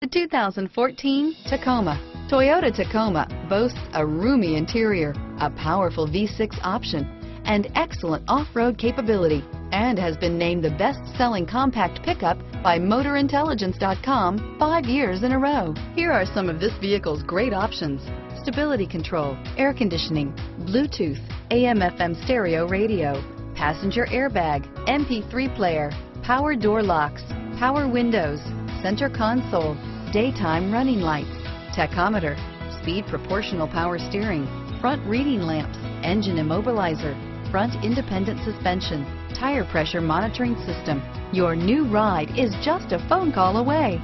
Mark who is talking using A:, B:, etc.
A: The 2014 Tacoma. Toyota Tacoma boasts a roomy interior, a powerful V6 option, and excellent off-road capability, and has been named the best-selling compact pickup by MotorIntelligence.com five years in a row. Here are some of this vehicle's great options. Stability control, air conditioning, Bluetooth, AM-FM stereo radio, passenger airbag, MP3 player, power door locks, power windows, center console, daytime running lights, tachometer, speed proportional power steering, front reading lamps, engine immobilizer, front independent suspension, tire pressure monitoring system. Your new ride is just a phone call away.